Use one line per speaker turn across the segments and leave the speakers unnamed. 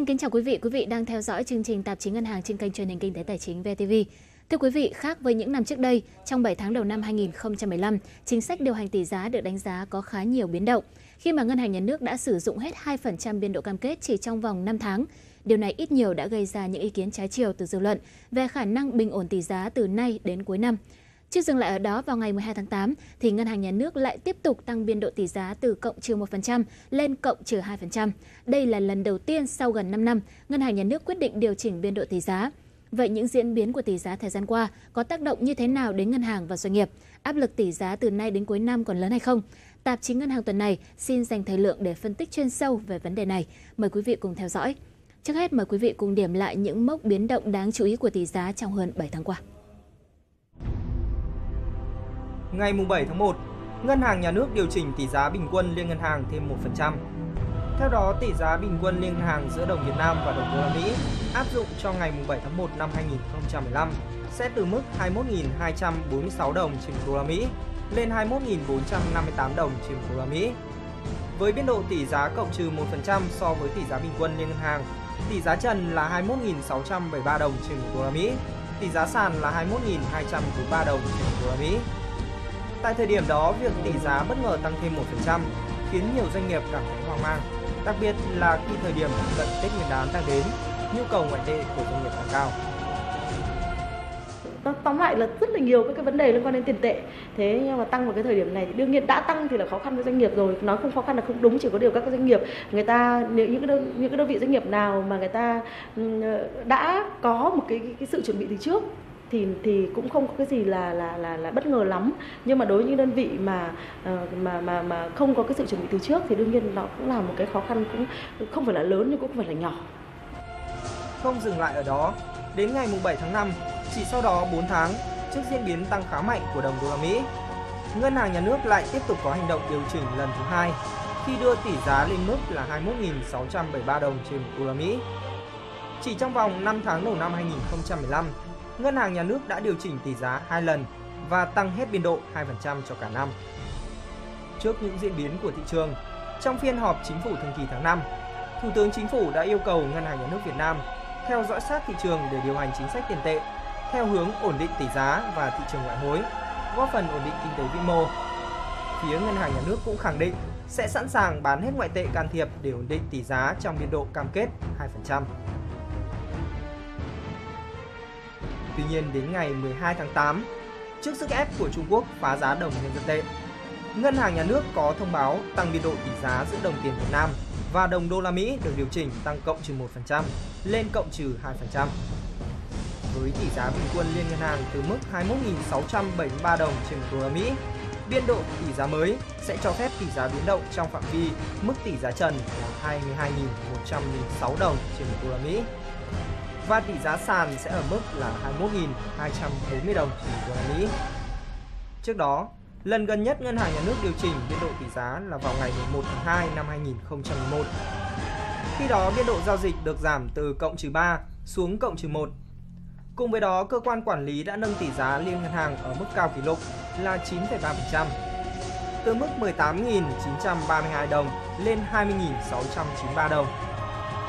Xin kính chào quý vị, quý vị đang theo dõi chương trình tạp chí ngân hàng trên kênh truyền hình kinh tế tài chính VTV. Thưa quý vị, khác với những năm trước đây, trong 7 tháng đầu năm 2015, chính sách điều hành tỷ giá được đánh giá có khá nhiều biến động, khi mà ngân hàng nhà nước đã sử dụng hết 2% biên độ cam kết chỉ trong vòng 5 tháng. Điều này ít nhiều đã gây ra những ý kiến trái chiều từ dư luận về khả năng bình ổn tỷ giá từ nay đến cuối năm. Chưa dừng lại ở đó, vào ngày 12 tháng 8, thì Ngân hàng Nhà nước lại tiếp tục tăng biên độ tỷ giá từ cộng trừ 1% lên cộng trừ 2%. Đây là lần đầu tiên sau gần 5 năm, Ngân hàng Nhà nước quyết định điều chỉnh biên độ tỷ giá. Vậy những diễn biến của tỷ giá thời gian qua có tác động như thế nào đến ngân hàng và doanh nghiệp? Áp lực tỷ giá từ nay đến cuối năm còn lớn hay không? Tạp chí Ngân hàng tuần này xin dành thời lượng để phân tích chuyên sâu về vấn đề này. Mời quý vị cùng theo dõi. Trước hết mời quý vị cùng điểm lại những mốc biến động đáng chú ý của tỷ giá trong hơn 7 tháng qua.
Ngày 7 tháng 1, Ngân hàng Nhà nước điều chỉnh tỷ giá bình quân liên ngân hàng thêm 1%. Theo đó, tỷ giá bình quân liên ngân hàng giữa đồng Việt Nam và đồng đô la Mỹ áp dụng cho ngày 7 tháng 1 năm 2015 sẽ từ mức 21.246 đồng trên đô la Mỹ lên 21.458 đồng trên đô la Mỹ. Với biên độ tỷ giá cộng trừ 1% so với tỷ giá bình quân liên ngân hàng, tỷ giá trần là 21.673 đồng trên đô la Mỹ, tỷ giá sàn là 21.243 đồng trên đô la Mỹ. Tại thời điểm đó, việc tỷ giá bất ngờ tăng thêm 1% khiến nhiều doanh nghiệp cảm thấy hoang mang, đặc biệt là khi thời điểm cận Tết Nguyên đán đang đến, nhu cầu ngoại tệ của doanh nghiệp tăng cao.
Tóm lại là rất là nhiều các cái vấn đề liên quan đến tiền tệ. Thế nhưng mà tăng vào cái thời điểm này thì đương nhiên đã tăng thì là khó khăn với doanh nghiệp rồi. Nói không khó khăn là không đúng chỉ có điều các cái doanh nghiệp người ta nếu những cái đơn, những cái đơn vị doanh nghiệp nào mà người ta ừ, đã có một cái, cái, cái sự chuẩn bị từ trước thì thì cũng không có cái gì là là là là bất ngờ lắm nhưng mà đối với những đơn vị mà ờ, mà mà mà không có cái sự chuẩn bị từ trước thì đương nhiên nó cũng là một cái khó khăn cũng không phải là lớn nhưng cũng không phải là nhỏ
không dừng lại ở đó đến ngày 7 tháng 5 chỉ sau đó 4 tháng trước diễn biến tăng khá mạnh của đồng đô la Mỹ ngân hàng nhà nước lại tiếp tục có hành động điều chỉnh lần thứ hai khi đưa tỷ giá lên mức là 21.673 đồng trên đô la Mỹ. Chỉ trong vòng 5 tháng đầu năm 2015, Ngân hàng Nhà nước đã điều chỉnh tỷ giá hai lần và tăng hết biên độ 2% cho cả năm. Trước những diễn biến của thị trường, trong phiên họp chính phủ thường kỳ tháng 5, Thủ tướng Chính phủ đã yêu cầu Ngân hàng Nhà nước Việt Nam theo dõi sát thị trường để điều hành chính sách tiền tệ theo hướng ổn định tỷ giá và thị trường ngoại hối, góp phần ổn định kinh tế vĩ mô. Phía Ngân hàng Nhà nước cũng khẳng định sẽ sẵn sàng bán hết ngoại tệ can thiệp để ổn định tỷ giá trong biên độ cam kết 2%. Tuy nhiên đến ngày 12 tháng 8, trước sức ép của Trung Quốc phá giá đồng nhân dân tệ, Ngân hàng Nhà nước có thông báo tăng biên độ tỷ giá giữa đồng tiền Việt Nam và đồng đô la Mỹ được điều chỉnh tăng cộng trừ 1% lên cộng trừ 2%. Với tỷ giá bình quân liên ngân hàng từ mức 21.673 đồng trên một đô la Mỹ, biên độ tỷ giá mới sẽ cho phép tỷ giá biến động trong phạm vi mức tỷ giá trần là 22.106 đồng trên một đô la Mỹ và tỷ giá sàn sẽ ở mức là 21.240 đồng trên đô la Mỹ. Trước đó, lần gần nhất Ngân hàng Nhà nước điều chỉnh biên độ tỷ giá là vào ngày 11 tháng 2 năm 2011. Khi đó, biên độ giao dịch được giảm từ cộng trừ 3 xuống cộng trừ 1. Cùng với đó, cơ quan quản lý đã nâng tỷ giá liên ngân hàng ở mức cao kỷ lục là 9,3%, từ mức 18.932 đồng lên 20.693 đồng.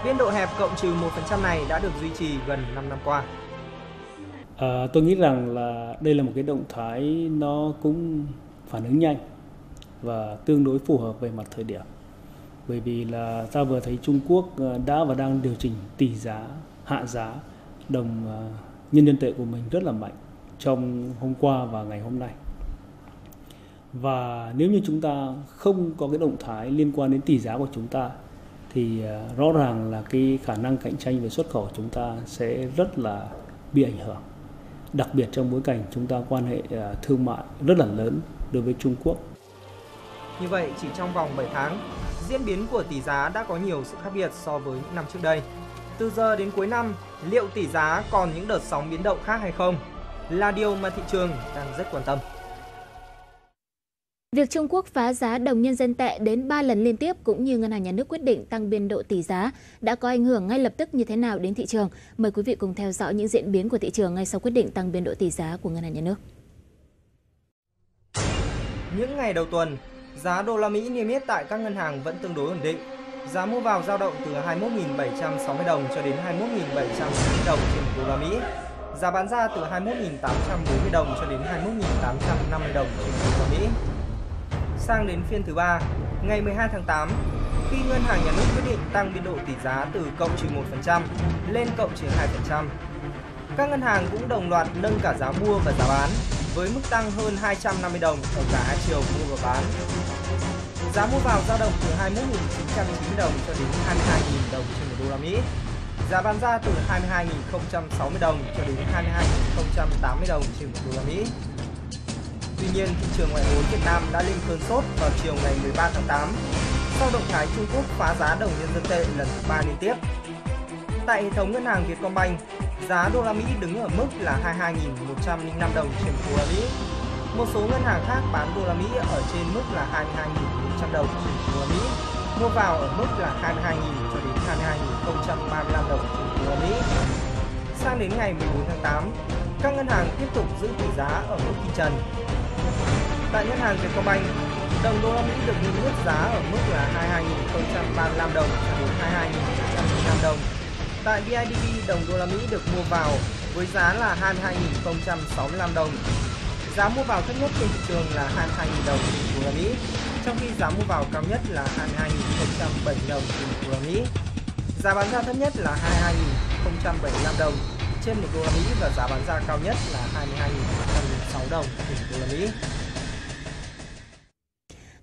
Biên độ hẹp cộng trừ 1% này đã được duy trì gần 5 năm qua.
À, tôi nghĩ rằng là đây là một cái động thái nó cũng phản ứng nhanh và tương đối phù hợp về mặt thời điểm. Bởi vì là ta vừa thấy Trung Quốc à, đã và đang điều chỉnh tỷ giá, hạ giá đồng à, nhân dân tệ của mình rất là mạnh trong hôm qua và ngày hôm nay. Và nếu như chúng ta không có cái động thái liên quan đến tỷ giá của chúng ta thì ờ, rõ ràng là cái khả năng cạnh tranh về xuất khẩu của chúng ta sẽ rất là bị ảnh hưởng đặc biệt trong bối cảnh chúng ta quan hệ ờ, thương mại rất là lớn đối với Trung Quốc.
Như vậy, chỉ trong vòng 7 tháng, diễn biến của tỷ giá đã có nhiều sự khác biệt so với những năm trước đây. Từ giờ đến cuối năm, liệu tỷ giá còn những đợt sóng biến động khác hay không? Là điều mà thị trường đang rất quan tâm.
Việc Trung Quốc phá giá đồng nhân dân tệ đến 3 lần liên tiếp cũng như Ngân hàng Nhà nước quyết định tăng biên độ tỷ giá đã có ảnh hưởng ngay lập tức như thế nào đến thị trường? Mời quý vị cùng theo dõi những diễn biến của thị trường ngay sau quyết định tăng biên độ tỷ giá của Ngân hàng Nhà nước.
Những ngày đầu tuần, giá đô la Mỹ niêm yết tại các ngân hàng vẫn tương đối ổn định. Giá mua vào dao động từ 21.760 đồng cho đến 21.790 đồng trên đô la Mỹ. Giá bán ra từ 21.840 đồng cho đến 21.850 đồng trên đô la Mỹ. Sang đến phiên thứ ba, ngày 12 tháng 8, khi ngân hàng nhà nước quyết định tăng biên độ tỷ giá từ cộng trừ 1% lên cộng trừ 2%. Các ngân hàng cũng đồng loạt nâng cả giá mua và giá bán với mức tăng hơn 250 đồng ở cả hai chiều mua và bán. Giá mua vào dao động từ 21.990 đồng cho đến 22.000 đồng trên 1 đô la Mỹ. Giá bán ra từ 22.060 đồng cho đến 22.080 đồng trên 1 đô la Mỹ. Tuy nhiên, thị trường ngoại hối Việt Nam đã lên cơn sốt vào chiều ngày 13 tháng 8 sau động thái Trung Quốc phá giá đồng nhân dân tệ lần thứ ba liên tiếp. Tại hệ thống ngân hàng Vietcombank, giá đô la Mỹ đứng ở mức là 22.105 đồng trên đô la Mỹ. Một số ngân hàng khác bán đô la Mỹ ở trên mức là 22.100 đồng trên đô la Mỹ, mua vào ở mức là 22.000 cho đến 22.035 đồng trên đô la Mỹ. Sang đến ngày 14 tháng 8, các ngân hàng tiếp tục giữ tỷ giá ở mức kỳ trần. Tại ngân hàng Vietcombank, đồng đô la Mỹ được niêm yết giá ở mức là 22.035 đồng cho đến 22.105 đồng. Tại BIDV, đồng đô la Mỹ được mua vào với giá là 22.065 đồng. Giá mua vào thấp nhất trên thị trường là 22.000 đồng trên đô la Mỹ, trong khi giá mua vào cao nhất là 22.070 đồng trên đô la Mỹ. Giá bán ra thấp nhất là 22.075 đồng trên một đô la Mỹ và giá bán ra cao nhất là 22.106 đồng trên đô la Mỹ.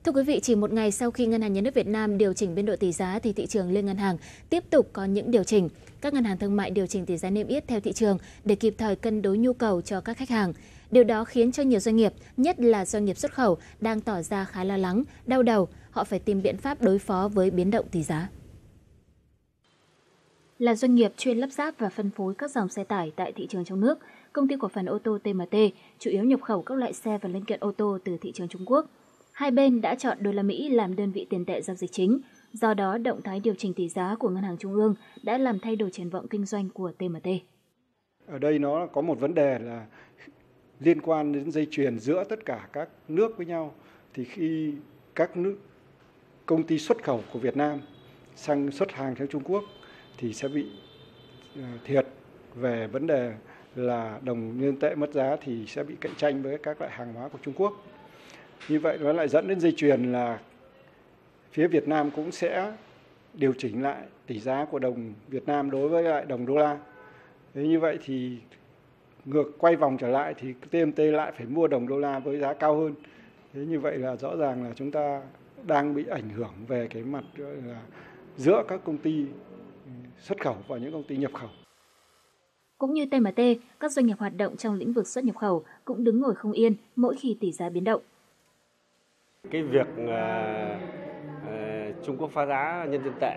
Thưa quý vị, chỉ một ngày sau khi Ngân hàng Nhà nước Việt Nam điều chỉnh biên độ tỷ giá thì thị trường liên ngân hàng tiếp tục có những điều chỉnh. Các ngân hàng thương mại điều chỉnh tỷ giá niêm yết theo thị trường để kịp thời cân đối nhu cầu cho các khách hàng. Điều đó khiến cho nhiều doanh nghiệp, nhất là doanh nghiệp xuất khẩu, đang tỏ ra khá lo lắng, đau đầu. Họ phải tìm biện pháp đối phó với biến động tỷ giá. Là doanh nghiệp chuyên lắp ráp và phân phối các dòng xe tải tại thị trường trong nước, công ty cổ phần ô tô TMT chủ yếu nhập khẩu các loại xe và linh kiện ô tô từ thị trường Trung Quốc. Hai bên đã chọn đô la Mỹ làm đơn vị tiền tệ giao dịch chính, do đó động thái điều chỉnh tỷ giá của Ngân hàng Trung ương đã làm thay đổi triển vọng kinh doanh của TMT.
Ở đây nó có một vấn đề là liên quan đến dây chuyền giữa tất cả các nước với nhau thì khi các nước công ty xuất khẩu của Việt Nam sang xuất hàng theo Trung Quốc thì sẽ bị ờ, thiệt về vấn đề là đồng nhân tệ mất giá thì sẽ bị cạnh tranh với các loại hàng hóa của Trung Quốc. Như vậy nó lại dẫn đến dây chuyền là phía Việt Nam cũng sẽ điều chỉnh lại tỷ giá của đồng Việt Nam đối với lại đồng đô la. Thế như vậy thì ngược quay vòng trở lại thì TMT lại phải mua đồng đô la với giá cao hơn. Thế như vậy là rõ ràng là chúng ta đang bị ảnh hưởng về cái mặt là giữa các công ty ừ, xuất khẩu và những công ty nhập khẩu.
Cũng như TMT, các doanh nghiệp hoạt động trong lĩnh vực xuất nhập khẩu cũng đứng ngồi không yên mỗi khi tỷ giá biến động.
Cái việc uh, uh, Trung Quốc phá giá nhân dân tệ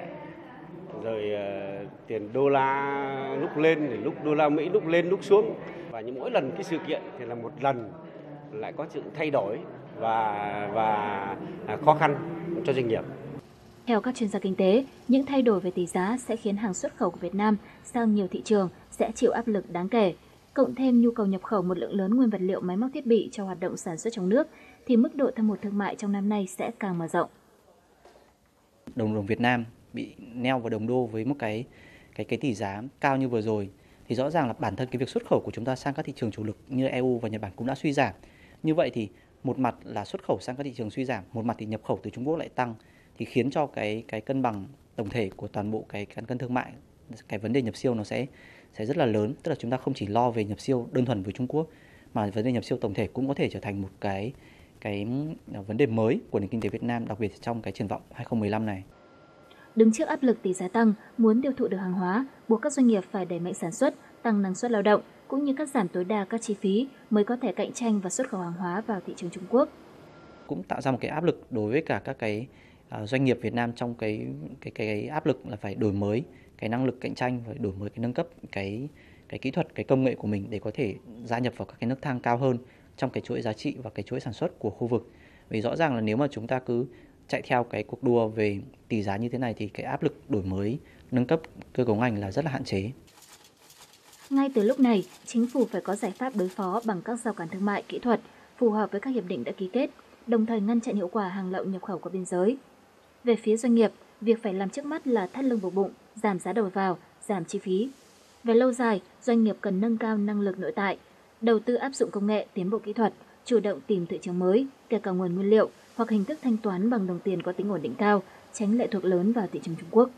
rồi uh, tiền đô la lúc lên thì lúc đô la Mỹ lúc lên lúc xuống và những mỗi lần cái sự kiện thì là một lần lại có sự thay đổi và và à, khó khăn cho doanh nghiệp.
Theo các chuyên gia kinh tế, những thay đổi về tỷ giá sẽ khiến hàng xuất khẩu của Việt Nam sang nhiều thị trường sẽ chịu áp lực đáng kể. Cộng thêm nhu cầu nhập khẩu một lượng lớn nguyên vật liệu máy móc thiết bị cho hoạt động sản xuất trong nước, thì mức độ thâm hụt thương mại trong năm nay sẽ càng mở rộng.
Đồng đồng Việt Nam bị neo vào đồng đô với một cái cái cái tỷ giá cao như vừa rồi thì rõ ràng là bản thân cái việc xuất khẩu của chúng ta sang các thị trường chủ lực như EU và Nhật Bản cũng đã suy giảm. Như vậy thì một mặt là xuất khẩu sang các thị trường suy giảm, một mặt thì nhập khẩu từ Trung Quốc lại tăng thì khiến cho cái cái cân bằng tổng thể của toàn bộ cái cán cân thương mại cái vấn đề nhập siêu nó sẽ sẽ rất là lớn tức là chúng ta không chỉ lo về nhập siêu đơn thuần với Trung Quốc mà vấn đề nhập siêu tổng thể cũng có thể trở thành một cái cái vấn đề mới của nền kinh tế Việt Nam đặc biệt trong cái triển vọng 2015 này.
Đứng trước áp lực tỷ giá tăng, muốn tiêu thụ được hàng hóa, buộc các doanh nghiệp phải đẩy mạnh sản xuất, tăng năng suất lao động cũng như cắt giảm tối đa các chi phí mới có thể cạnh tranh và xuất khẩu hàng hóa vào thị trường Trung Quốc.
Cũng tạo ra một cái áp lực đối với cả các cái À, doanh nghiệp Việt Nam trong cái cái cái áp lực là phải đổi mới cái năng lực cạnh tranh và đổi mới cái nâng cấp cái cái kỹ thuật cái công nghệ của mình để có thể gia nhập vào các cái nước thang cao hơn trong cái chuỗi giá trị và cái chuỗi sản xuất của khu vực vì rõ ràng là nếu mà chúng ta cứ chạy theo cái cuộc đua về tỷ giá như thế này thì cái áp lực đổi mới nâng cấp cơ cấu ngành là rất là hạn chế
ngay từ lúc này, chính phủ phải có giải pháp đối phó bằng các rào cản thương mại kỹ thuật phù hợp với các hiệp định đã ký kết, đồng thời ngăn chặn hiệu quả hàng lậu nhập khẩu qua biên giới. Về phía doanh nghiệp, việc phải làm trước mắt là thắt lưng buộc bụng, giảm giá đầu vào, giảm chi phí. Về lâu dài, doanh nghiệp cần nâng cao năng lực nội tại, đầu tư áp dụng công nghệ, tiến bộ kỹ thuật, chủ động tìm thị trường mới, kể cả nguồn nguyên liệu hoặc hình thức thanh toán bằng đồng tiền có tính ổn định cao, tránh lệ thuộc lớn vào thị trường Trung Quốc.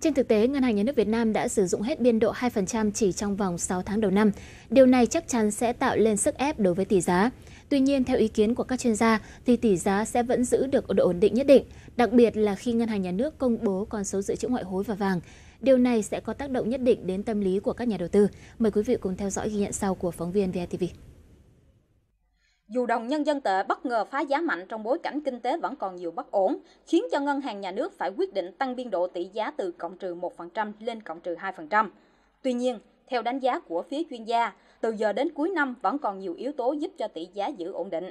Trên thực tế, Ngân hàng Nhà nước Việt Nam đã sử dụng hết biên độ 2% chỉ trong vòng 6 tháng đầu năm. Điều này chắc chắn sẽ tạo lên sức ép đối với tỷ giá. Tuy nhiên, theo ý kiến của các chuyên gia, thì tỷ giá sẽ vẫn giữ được độ ổn định nhất định, đặc biệt là khi Ngân hàng Nhà nước công bố con số dự trữ ngoại hối và vàng. Điều này sẽ có tác động nhất định đến tâm lý của các nhà đầu tư. Mời quý vị cùng theo dõi ghi nhận sau của phóng viên VTV.
Dù đồng nhân dân tệ bất ngờ phá giá mạnh trong bối cảnh kinh tế vẫn còn nhiều bất ổn, khiến cho ngân hàng nhà nước phải quyết định tăng biên độ tỷ giá từ cộng trừ 1% lên cộng trừ 2%. Tuy nhiên, theo đánh giá của phía chuyên gia, từ giờ đến cuối năm vẫn còn nhiều yếu tố giúp cho tỷ giá giữ ổn định.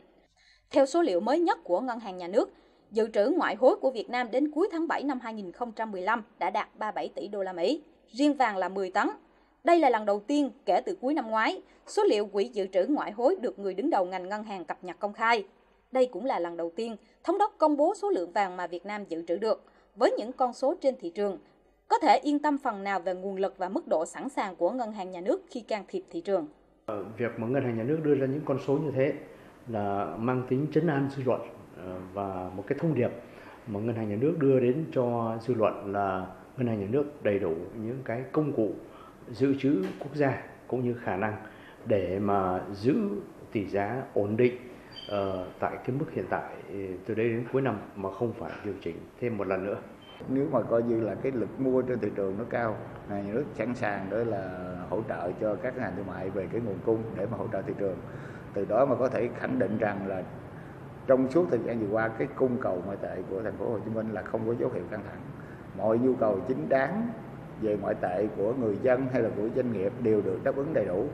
Theo số liệu mới nhất của Ngân hàng Nhà nước, dự trữ ngoại hối của Việt Nam đến cuối tháng 7 năm 2015 đã đạt 37 tỷ đô la Mỹ, riêng vàng là 10 tấn. Đây là lần đầu tiên kể từ cuối năm ngoái, số liệu quỹ dự trữ ngoại hối được người đứng đầu ngành ngân hàng cập nhật công khai. Đây cũng là lần đầu tiên thống đốc công bố số lượng vàng mà Việt Nam dự trữ được. Với những con số trên thị trường, có thể yên tâm phần nào về nguồn lực và mức độ sẵn sàng của ngân hàng nhà nước khi can thiệp thị trường.
Ờ, việc mà ngân hàng nhà nước đưa ra những con số như thế là mang tính chấn an dư luận Ờ, và một cái thông điệp mà ngân hàng nhà nước đưa đến cho dư luận là ngân hàng nhà nước đầy đủ những cái công cụ dự trữ quốc gia cũng như khả năng để mà giữ tỷ giá ổn định uh, tại cái mức hiện tại ờ, từ đây đến cuối năm mà không phải điều chỉnh thêm một lần nữa.
Nếu mà coi như là cái lực mua trên thị trường nó cao nhà nước sẵn sàng đó là hỗ trợ cho các ngành thương mại về cái nguồn cung để mà hỗ trợ thị trường. Từ đó mà có thể khẳng định rằng là trong suốt thời gian vừa qua cái cung cầu ngoại tệ của thành phố Hồ Chí Minh là không có dấu hiệu căng thẳng mọi nhu cầu chính đáng về ngoại tệ của người dân hay là của doanh nghiệp đều được đáp ứng đầy đủ.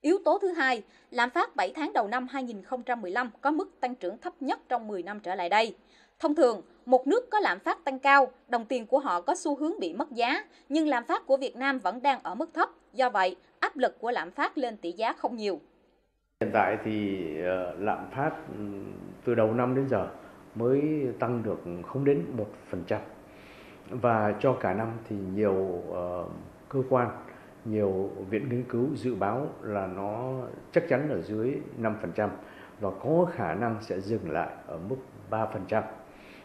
Yếu tố thứ hai, lạm phát 7 tháng đầu năm 2015 có mức tăng trưởng thấp nhất trong 10 năm trở lại đây. Thông thường, một nước có lạm phát tăng cao, đồng tiền của họ có xu hướng bị mất giá, nhưng lạm phát của Việt Nam vẫn đang ở mức thấp. Do vậy, áp lực của lạm phát lên tỷ giá không nhiều.
Hiện tại thì ờ, lạm phát ừ, từ đầu năm đến giờ mới tăng được không đến 1% và cho cả năm thì nhiều ờ, cơ quan, nhiều viện nghiên cứu dự báo là nó chắc chắn ở dưới 5% và có khả năng sẽ dừng lại ở mức 3%.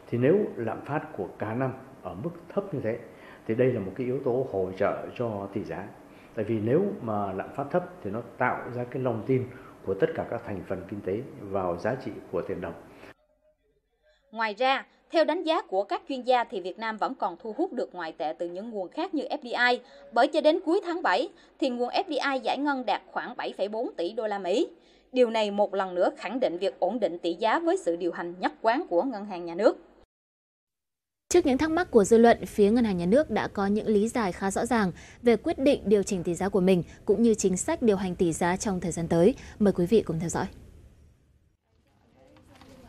Thì nếu lạm phát của cả năm ở mức thấp như thế, thì đây là một cái yếu tố hỗ trợ cho tỷ giá. Tại vì nếu mà lạm phát thấp thì nó tạo ra cái lòng tin của tất cả các thành phần kinh tế vào giá trị của tiền đồng.
Ngoài ra, theo đánh giá của các chuyên gia thì Việt Nam vẫn còn thu hút được ngoại tệ từ những nguồn khác như FDI, bởi cho đến cuối tháng 7 thì nguồn FDI giải ngân đạt khoảng 7,4 tỷ đô la Mỹ. Điều này một lần nữa khẳng định việc ổn định tỷ giá với sự điều hành nhất quán của ngân hàng nhà nước.
Trước những thắc mắc của dư luận, phía Ngân hàng Nhà nước đã có những lý giải khá rõ ràng về quyết định điều chỉnh tỷ giá của mình cũng như chính sách điều hành tỷ giá trong thời gian tới. Mời quý vị cùng theo dõi.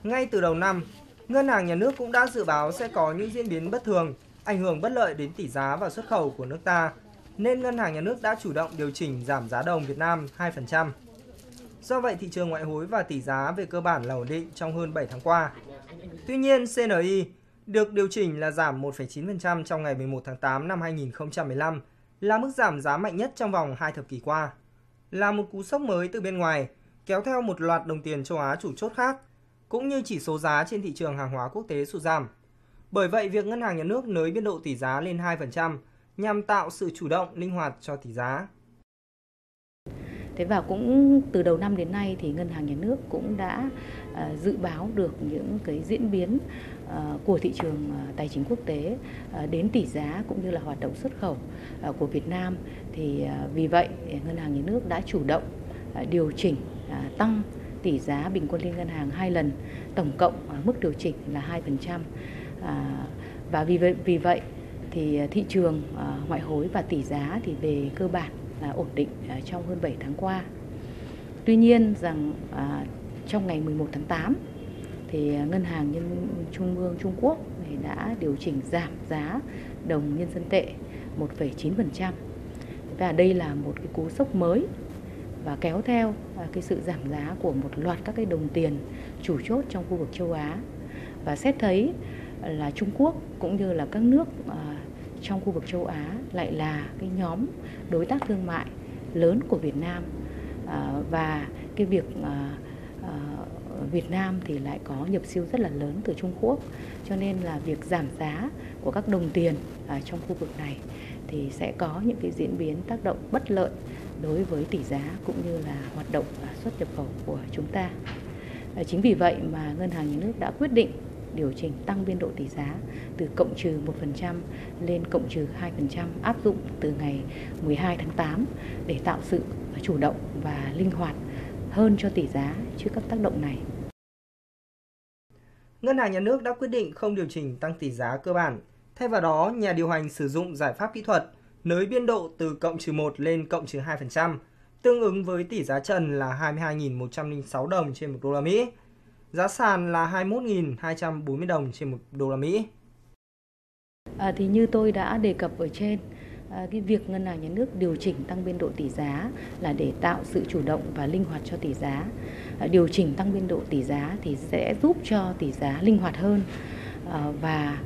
Ngay từ đầu năm, Ngân hàng Nhà nước cũng đã dự báo sẽ có những diễn biến bất thường, ảnh hưởng bất lợi đến tỷ giá và xuất khẩu của nước ta, nên Ngân hàng Nhà nước đã chủ động điều chỉnh giảm giá đồng Việt Nam 2%. Do vậy, thị trường ngoại hối và tỷ giá về cơ bản là ổn định trong hơn 7 tháng qua. Tuy nhiên, CNI được điều chỉnh là giảm 1,9% trong ngày 11 tháng 8 năm 2015, là mức giảm giá mạnh nhất trong vòng hai thập kỷ qua. Là một cú sốc mới từ bên ngoài, kéo theo một loạt đồng tiền châu Á chủ chốt khác cũng như chỉ số giá trên thị trường hàng hóa quốc tế sụt giảm. Bởi vậy, việc Ngân hàng Nhà nước nới biên độ tỷ giá lên 2% nhằm tạo sự chủ động, linh hoạt cho tỷ giá.
Thế và cũng từ đầu năm đến nay thì Ngân hàng Nhà nước cũng đã ờ, dự báo được những cái diễn biến Ờ, của thị trường ờ, tài chính quốc tế ờ, đến tỷ giá cũng như là hoạt động xuất khẩu của Việt Nam. Thì vì vậy Ngân hàng Nhà nước đã chủ động điều chỉnh tăng tỷ giá bình quân liên ngân hàng hai lần, tổng cộng mức điều chỉnh là 2%. Và vì vậy, vì vậy thì thị trường ngoại hối và tỷ giá thì về cơ bản là ổn định trong hơn 7 tháng qua. Tuy nhiên rằng trong ngày 11 tháng 8 thì à, ngân hàng nhân trung ương Trung Quốc đã điều chỉnh giảm giá đồng nhân dân tệ 1,9%. Và đây là một cái cú sốc mới và kéo theo à, cái sự giảm giá của một loạt các cái đồng tiền chủ chốt trong khu vực châu Á và xét thấy là Trung Quốc cũng như là các nước à, trong khu vực châu Á lại là cái nhóm đối tác thương mại lớn của Việt Nam và cái việc Việt Nam thì lại có nhập siêu rất là lớn từ Trung Quốc cho nên là việc giảm giá của các đồng tiền trong khu vực này thì sẽ có những cái diễn biến tác động bất lợi đối với tỷ giá cũng như là hoạt động à, xuất nhập khẩu của chúng ta. À, chính vì vậy mà Ngân hàng Nhà nước đã quyết định điều chỉnh tăng biên độ tỷ giá từ cộng trừ 1% lên cộng trừ 2% áp dụng từ ngày 12 tháng 8 để tạo sự chủ động và linh hoạt hơn cho tỷ giá trước các tác động này.
Ngân hàng Nhà nước đã quyết định không điều chỉnh tăng tỷ giá cơ bản. Thay vào đó, nhà điều hành sử dụng giải pháp kỹ thuật nới biên độ từ cộng trừ 1 lên cộng trừ 2%, tương ứng với tỷ giá trần là 22.106 đồng trên một đô la Mỹ. Giá sàn là 21.240 đồng trên một đô la Mỹ.
À, thì như tôi đã đề cập ở trên, Ờ, cái việc ngân hàng nhà nước điều chỉnh tăng biên độ tỷ giá là để tạo sự chủ động và linh hoạt cho tỷ giá ờ, điều chỉnh tăng biên độ tỷ giá thì sẽ giúp cho tỷ giá linh hoạt hơn ờ, và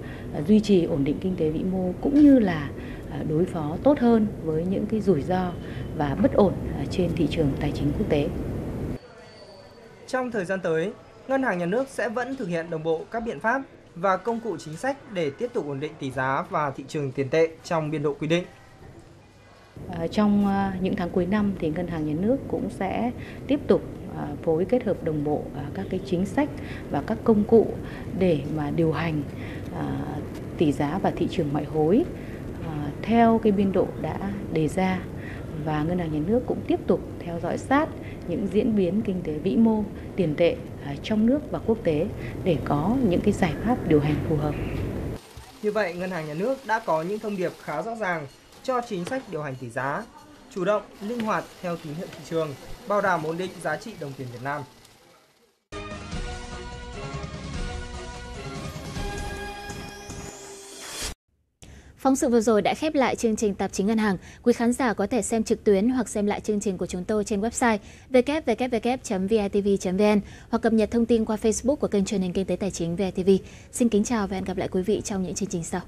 duy trì ổn định kinh tế vĩ mô cũng như là đối phó tốt hơn với những cái rủi ro và bất ổn trên thị trường tài chính quốc tế.
Trong thời gian tới, Ngân hàng Nhà nước sẽ vẫn thực hiện đồng bộ các biện pháp và công cụ chính sách để tiếp tục ổn định tỷ giá và thị trường tiền tệ trong biên độ quy định.
Ờ, trong ờ, những tháng cuối năm thì ngân hàng nhà nước cũng sẽ, tiếp tục ờ, phối kết hợp đồng bộ các cái chính sách và các công cụ để mà điều hành tỷ giá và thị trường ngoại hối theo cái biên độ đã đề ra và ngân hàng nhà nước cũng tiếp tục theo dõi sát những diễn biến kinh tế vĩ mô, tiền tệ à, trong nước và quốc tế để có những cái giải pháp điều hành phù hợp.
Như vậy, Ngân hàng Nhà nước đã có những thông điệp khá rõ ràng cho chính sách điều hành tỷ giá, chủ động, linh hoạt theo tín hiệu thị trường, bảo đảm ổn định giá trị đồng tiền Việt Nam.
Phóng sự vừa rồi đã khép lại chương trình tạp chí ngân hàng. Quý khán giả có thể xem trực tuyến hoặc xem lại chương trình của chúng tôi trên website www.vitv.vn hoặc cập nhật thông tin qua Facebook của kênh truyền hình kinh tế tài chính VTV. Xin kính chào và hẹn gặp lại quý vị trong những chương trình sau.